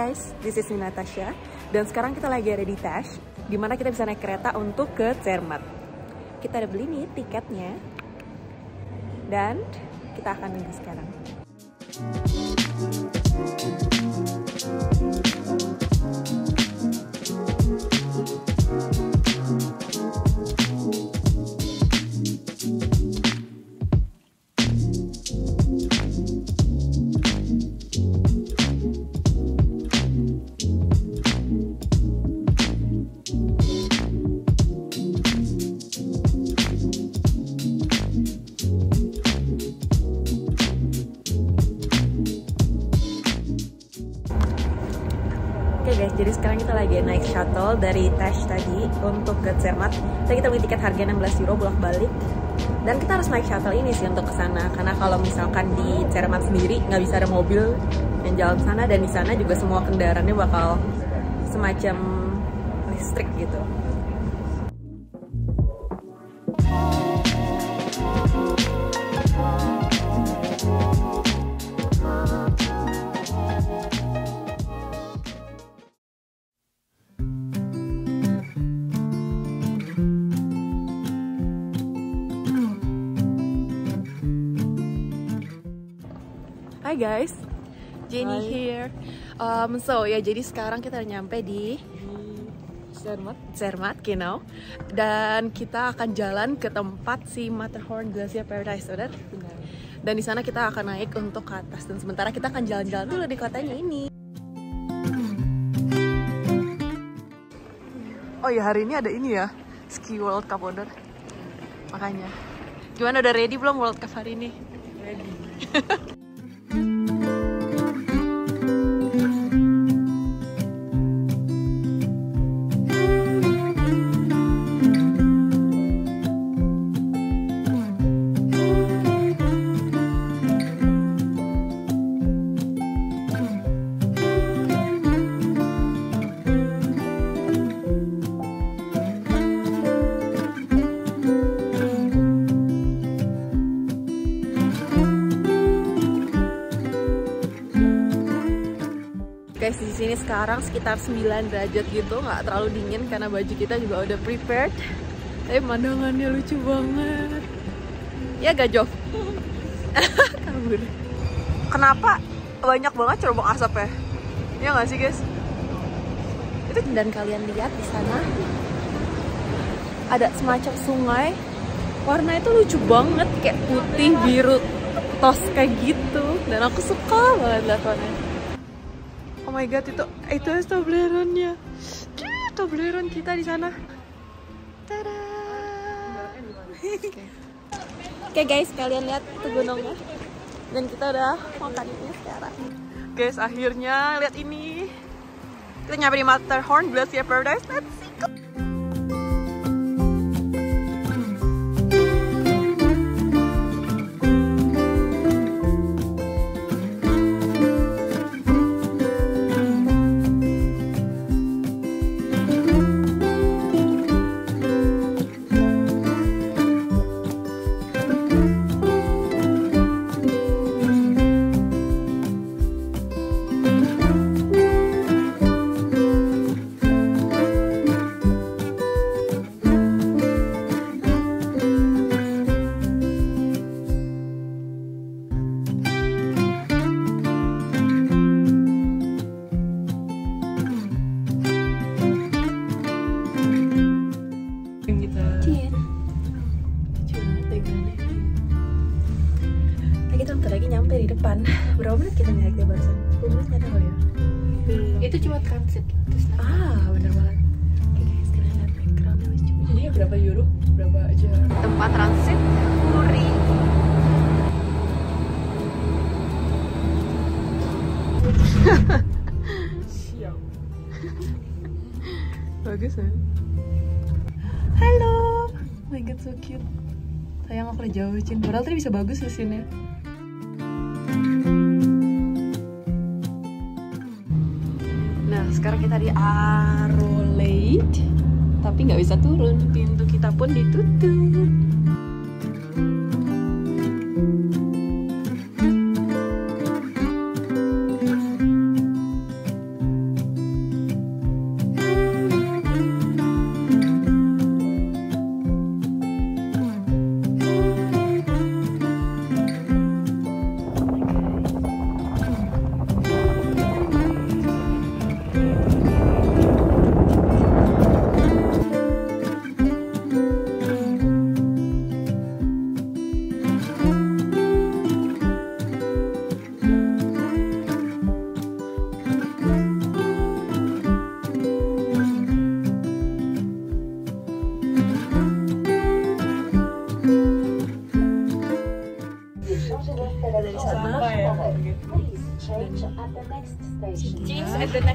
Guys, this is Natasha dan sekarang kita lagi ada di Tash di mana kita bisa naik kereta untuk ke Zermatt. Kita udah beli nih tiketnya dan kita akan nunggu sekarang. Dari Tash tadi untuk ke Zermatt. Tadi kita beli tiket harga 16 euro bolak balik. Dan kita harus naik shuttle ini sih untuk ke sana karena kalau misalkan di Zermatt sendiri nggak bisa ada mobil yang jalan sana dan di sana juga semua kendaraannya bakal semacam listrik gitu. Guys, Jenny Hai. here. Um, so ya jadi sekarang kita udah nyampe di Zermatt. Zermatt, Genau. Dan kita akan jalan ke tempat si Matterhorn Glacier Paradise, benar? Benar. Dan di sana kita akan naik untuk ke atas. Dan sementara kita akan jalan-jalan dulu di kotanya ini. Oh ya hari ini ada ini ya, Ski World Cup Wonder. Makanya. Gimana udah ready belum World Cup hari ini? Ready. sini sekarang sekitar 9 derajat gitu, nggak terlalu dingin karena baju kita juga udah prepared. Tapi pemandangannya lucu banget. Ya gak? Kabur. Kenapa banyak banget cerobong asap ya? Ya nggak sih guys? Itu dan kalian lihat di sana ada semacam sungai. Warna itu lucu banget kayak putih biru tos kayak gitu dan aku suka banget lihat warnanya. Oh my god itu itu Toblerone-nya. Cih, Toblerone kita di sana. Tada. Oke guys, kalian lihat itu gunungnya. Dan kita udah makan ini sekarang. Guys, akhirnya lihat ini. Kita nyampe di Matterhorn Glacier Paradise. Let's Bagus ya. Halo. Oh my god, so cute. Sayang aku udah jauhin. Padahal tadi bisa bagus sini. Nah, sekarang kita di Arrowlade. Tapi nggak bisa turun. Pintu kita pun ditutup.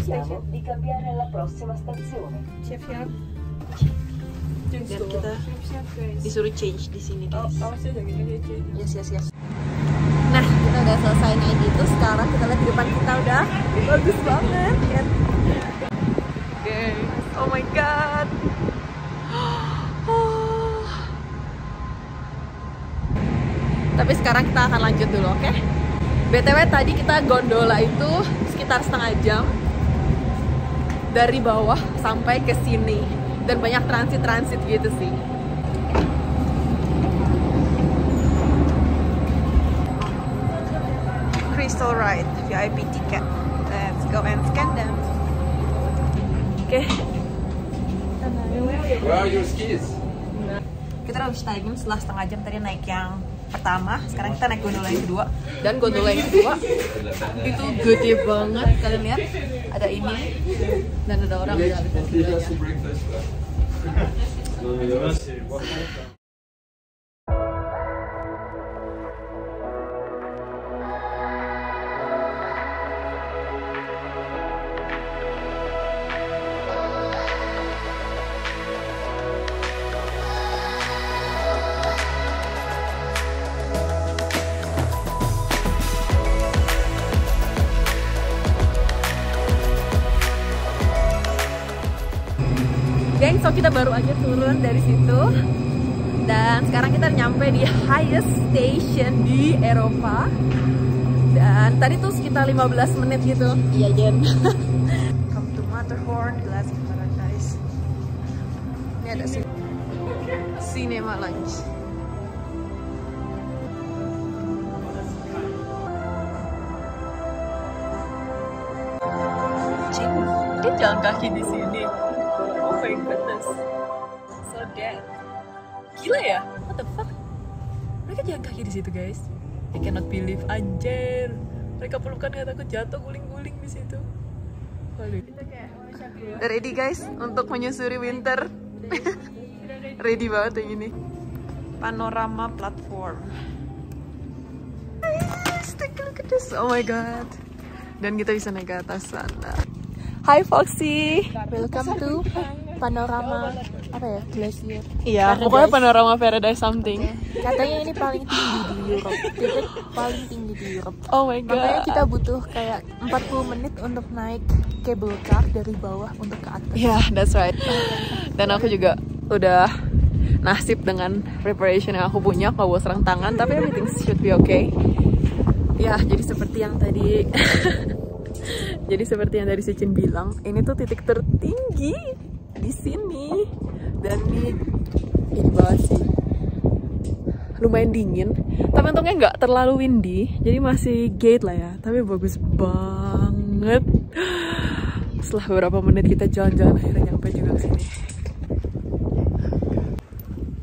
Station. Di cambiare alla prossima stazione. Siap-siap. Dan kita guys. disuruh change di sini Oh, guys. ya aja. Yes, yes, yes. Nah, kita udah selesai naik itu. Sekarang kita lihat di depan kita udah bagus banget. Lihat. Oke. Oh my god. Oh. Tapi sekarang kita akan lanjut dulu, oke? BTW tadi kita gondola itu sekitar setengah jam dari bawah sampai ke sini dan banyak transit-transit gitu sih. Crystal Ride VIP ticket. Let's go and scan them. Oke. Where are your skis? Kita habis time setelah setengah jam tadi naik yang pertama. Sekarang kita naik gondola yang kedua. Dan gondola yang kedua itu gede banget. Kalian lihat ada ini dan ada orang di kita baru aja turun dari situ. Dan sekarang kita nyampe di highest station di Eropa. Dan tadi tuh sekitar 15 menit gitu. Iya Jen. Come to Matterhorn, Glass Paradise. Ini ada sini Cinema Lounge Cing, dia jalan kaki di sini. Oh my goodness. Gila ya? What the fuck? Mereka jalan kaki di situ, guys. I cannot believe anjir. Mereka pelukan gak takut jatuh guling-guling di situ. Waduh. Udah ready guys untuk menyusuri winter. ready banget yang ini. Panorama platform. Guys, take a look at this. Oh my god. Dan kita bisa naik ke atas sana. Hai Foxy. Welcome to panorama apa ya glacier. Iya, Paradise. pokoknya panorama paradise something. Katanya ini paling tinggi di Europe. Titik paling tinggi di Europe. Oh my Makanya god. kita butuh kayak 40 menit untuk naik cable car dari bawah untuk ke atas. Yeah, that's right. Dan aku juga udah nasib dengan preparation yang aku punya kalau serang tangan, tapi everything should be okay. Ya, jadi seperti yang tadi Jadi seperti yang dari si Chin bilang, ini tuh titik tertinggi di sini. Dan ini bawah sih. Lumayan dingin, tapi untungnya nggak terlalu windy, jadi masih gate lah ya. Tapi bagus banget. Setelah beberapa menit kita jalan-jalan akhirnya nyampe juga ke sini.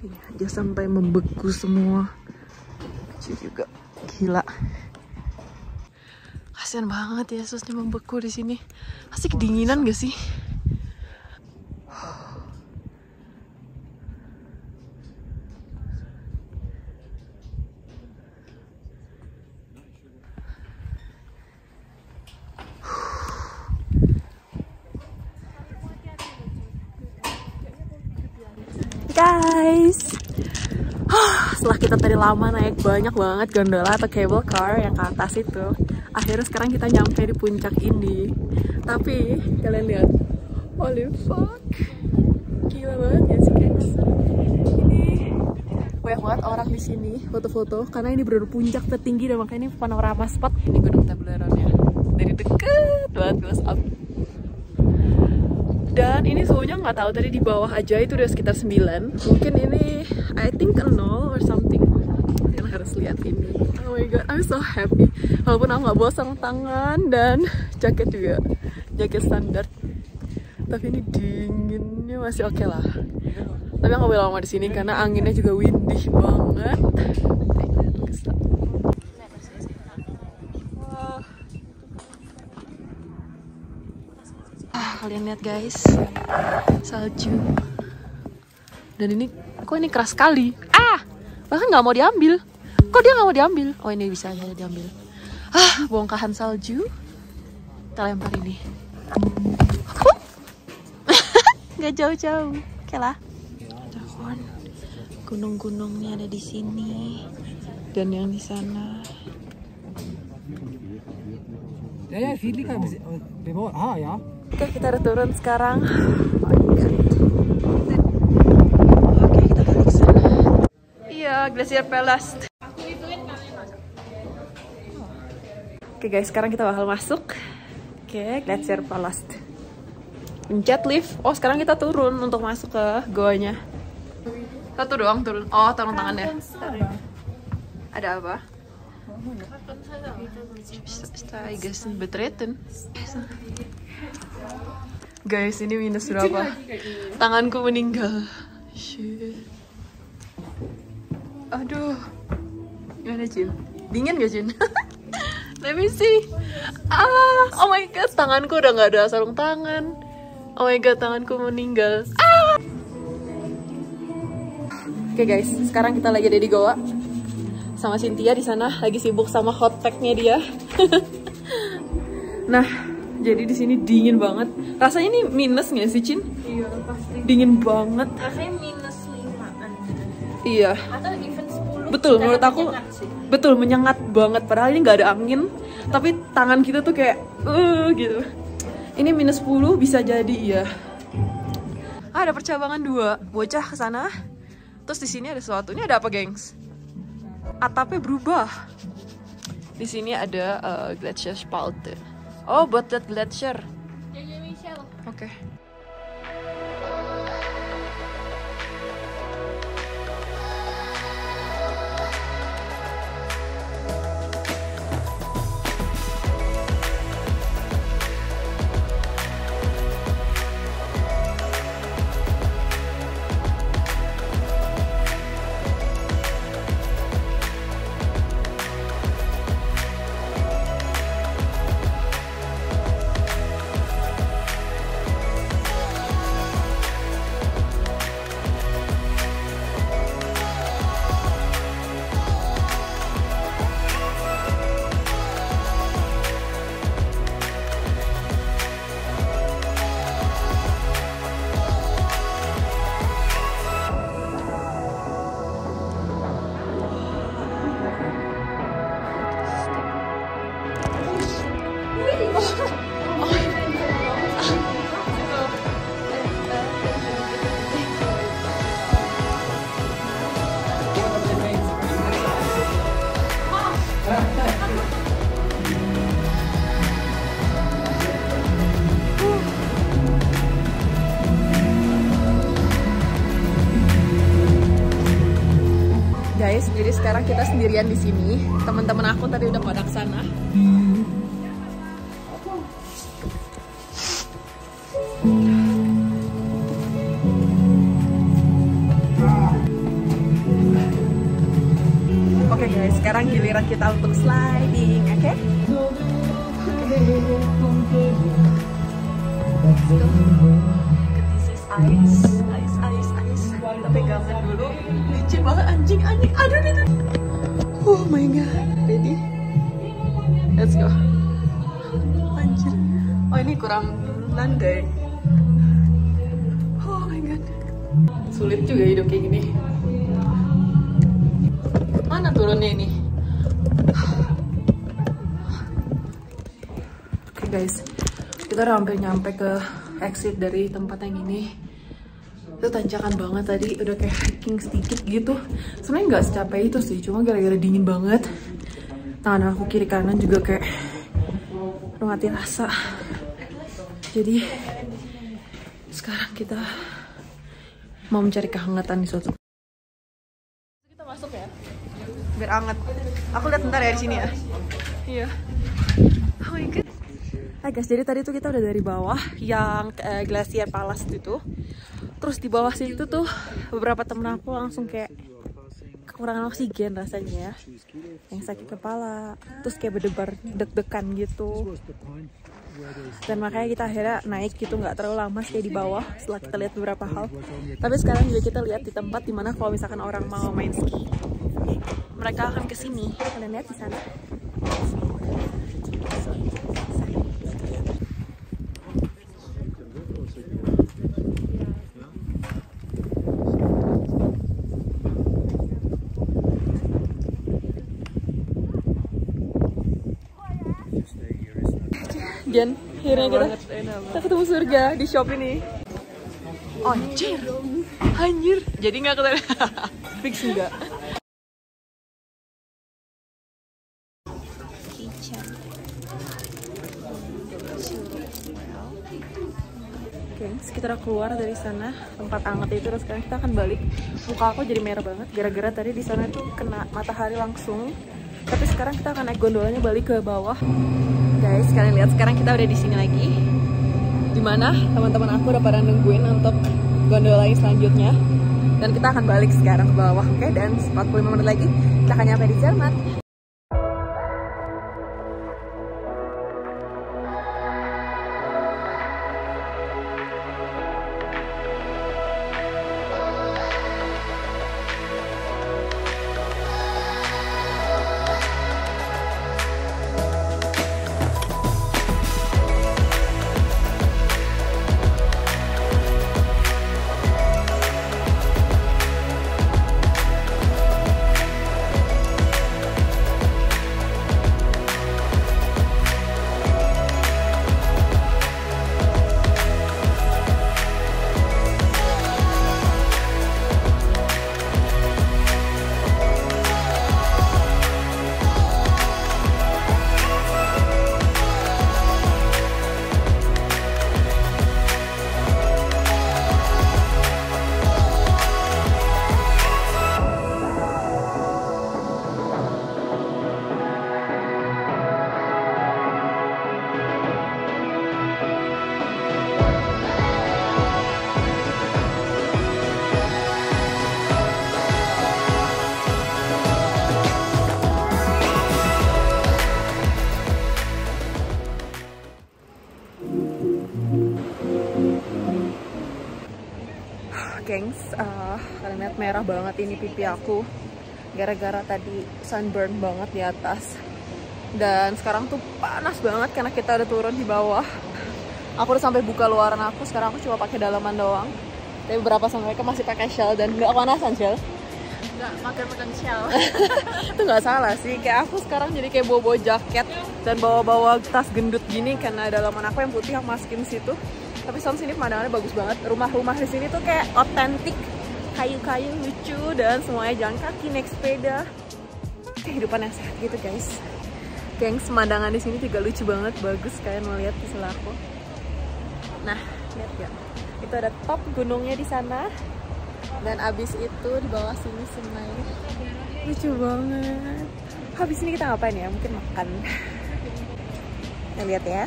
Ini aja sampai membeku semua. Lucu juga, gila. Kasian banget ya susnya membeku di sini. Pasti kedinginan gak sih? Guys, setelah kita tadi lama naik banyak banget gondola atau cable car yang ke atas itu. Akhirnya sekarang kita nyampe di puncak ini tapi kalian lihat. Holy fuck. Gila banget ya sih guys ini banyak banget orang di sini foto-foto. Karena ini benar puncak tertinggi dan makanya ini panorama spot. Ini gunung Toblerone ya dari deket banget close up. Dan ini suhunya nggak tahu tadi di bawah aja itu udah sekitar 9 mungkin ini I think a nol or something harus lihat ini. Oh my god I'm so happy. Walaupun aku nggak bawa sarung tangan dan jaket juga. Jaket standar. Tapi ini dinginnya masih oke lah. Tapi nggak boleh lama di sini karena anginnya juga windy banget. Ah, kalian lihat guys. Salju. Dan ini kok ini keras sekali? Ah bahkan nggak mau diambil kok dia nggak mau diambil oh ini bisa aja diambil ah bongkahan salju kita lempar ini nggak jauh-jauh oke lah Pohon. gunung-gunungnya ada di sini dan yang di sana ja, viel kan. Ah, ja. Oke, kita udah turun sekarang. Oke, kita balik ke sana. Iya, Glacier Palace. Oke guys, sekarang kita bakal masuk ke Glacier Palace. Pencet lift. Oh, sekarang kita turun untuk masuk ke goanya. Satu doang turun. Oh, turun tangannya. Ada apa? Betreten. Guys, ini minus berapa? Tanganku meninggal. Shit. Aduh. Gimana, Jin? Dingin gak, Jin? Let me see. Ah, oh my god, tanganku udah gak ada sarung tangan. Oh my god, tanganku meninggal. Ah. Oke guys, sekarang kita lagi ada di Goa sama Cynthia di sana lagi sibuk sama hot packnya dia. nah, jadi di sini dingin banget. Rasanya ini minus nggak sih, Cin? Iya, pasti. Dingin banget. Rasanya minus 5-an. Iya. Atau even 10. Betul, Karena menurut aku menyengat sih. betul menyengat banget. Padahal ini nggak ada angin, tapi tangan kita tuh kayak uh gitu. Ini minus 10 bisa jadi iya. Ah, ada percabangan dua, bocah ke sana. Terus di sini ada sesuatu. Ini ada apa, gengs? Atapnya berubah. Di sini ada uh, glacier spalte. Oh, buat that glacier. Oke. Guys, sekarang kita sendirian di sini. Teman-teman aku tadi udah pada ke sana. Oke guys, sekarang giliran kita untuk sliding, oke? Is ice, ice, ice, ice. Kita pegangan dulu. Licin banget anjing, anjing. Aduh, aduh. Oh my god. Ready? Let's go. Anjir. Oh ini kurang landai. Oh my god. Sulit juga hidup kayak gini. Mana turunnya ini? Oke guys, kita udah hampir nyampe ke exit dari tempat yang ini. Itu tanjakan banget tadi, udah kayak hiking sedikit gitu. Sebenarnya nggak secapek itu sih, cuma gara-gara dingin banget. Tangan aku kiri kanan juga kayak mati rasa. Jadi sekarang kita mau mencari kehangatan di suatu. Kita masuk ya, biar hangat. Aku lihat ntar ya di sini ya. Iya. Oh my. Hai guys, jadi tadi tuh kita udah dari bawah yang eh, Glacier Palace itu. Terus di bawah situ tuh beberapa temen aku langsung kayak kekurangan oksigen rasanya ya. Yang sakit kepala, terus kayak berdebar deg-degan gitu. Dan makanya kita akhirnya naik gitu nggak terlalu lama stay di bawah setelah kita lihat beberapa hal. Tapi sekarang juga kita lihat di tempat di mana kalau misalkan orang mau main ski, mereka akan ke sini. Kalian lihat di sana. Jan, akhirnya kita, kita ketemu surga di shop ini. Anjir, anjir. Jadi nggak ketemu. Fix enggak. Sekitar keluar dari sana tempat hangat itu terus sekarang kita akan balik. Muka aku jadi merah banget gara-gara tadi di sana tuh kena matahari langsung. Tapi sekarang kita akan naik gondolanya balik ke bawah. Guys, kalian lihat sekarang kita udah di sini lagi. Di mana teman-teman aku udah pada nungguin untuk gondola yang selanjutnya. Dan kita akan balik sekarang ke bawah, oke? Dan 45 menit lagi kita akan nyampe di Zermatt. Merah banget ini pipi aku. Gara-gara tadi sunburn banget di atas. Dan sekarang tuh panas banget karena kita udah turun di bawah. Aku udah sampai buka luaran aku sekarang aku cuma pakai dalaman doang. Tapi beberapa sama mereka masih pakai shell dan nggak panasan shell. Nggak makan-makan shell. itu nggak salah sih. Kayak aku sekarang jadi kayak bawa bawa jaket dan bawa bawa tas gendut gini karena dalaman aku yang putih aku masukin situ. Tapi sound sini pemandangannya bagus banget. Rumah-rumah di sini tuh kayak otentik kayu-kayu lucu dan semuanya jalan kaki naik sepeda. Kehidupan yang sehat gitu guys. Gengs pemandangan di sini juga lucu banget. Bagus kalian mau lihat di sebelah aku? Nah lihat ya. Itu ada top gunungnya di sana. Dan abis itu di bawah sini sungai. Lucu banget. Habis ini kita ngapain ya? Mungkin makan. Kita lihat ya.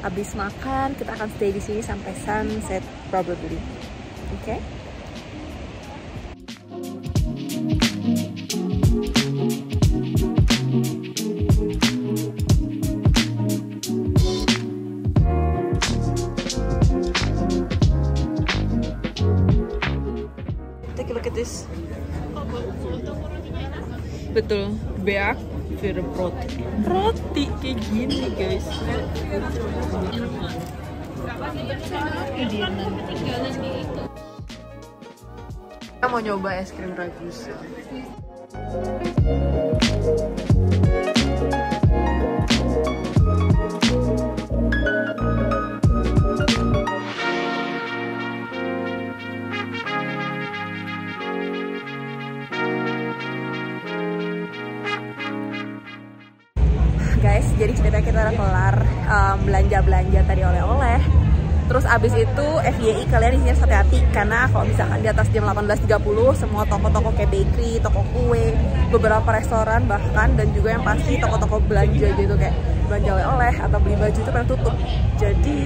Habis makan kita akan stay di sini sampai sunset probably. Oke? okay? Für Brot. Roti kayak gini guys. Kita mau nyoba es krim Ragusa. Guys jadi cerita kita udah kelar um, belanja-belanja tadi oleh-oleh. Terus abis itu FYI kalian di harus hati-hati karena kalau misalkan di atas jam 18.30 semua toko-toko kayak bakery, toko kue, beberapa restoran bahkan dan juga yang pasti toko-toko belanja gitu kayak belanja oleh-oleh atau beli baju itu pada tutup. Jadi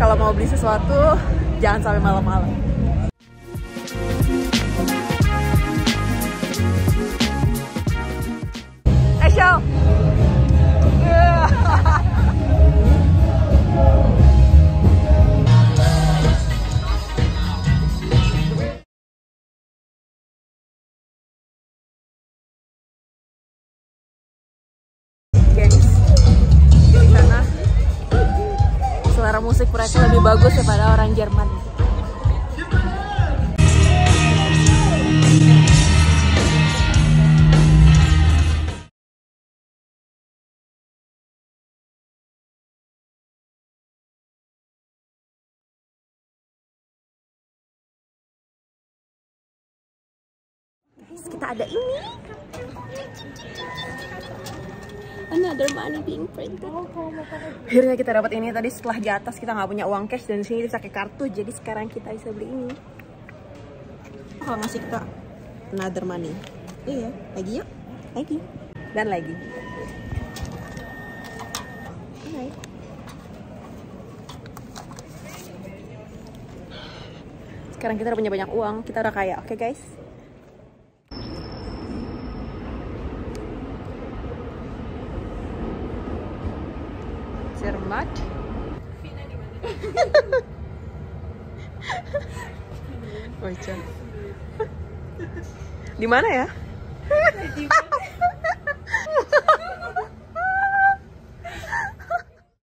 kalau mau beli sesuatu jangan sampai malam-malam mereka lebih bagus daripada orang Jerman. Kita ada ini another money being printed. Akhirnya kita dapat ini tadi setelah di atas kita nggak punya uang cash dan di sini bisa pakai kartu jadi sekarang kita bisa beli ini. Kalau ngasih kita another money. Iya, lagi yuk. Lagi. Dan lagi. Alright. Sekarang kita udah punya banyak uang, kita udah kaya, oke guys? Di mana ya?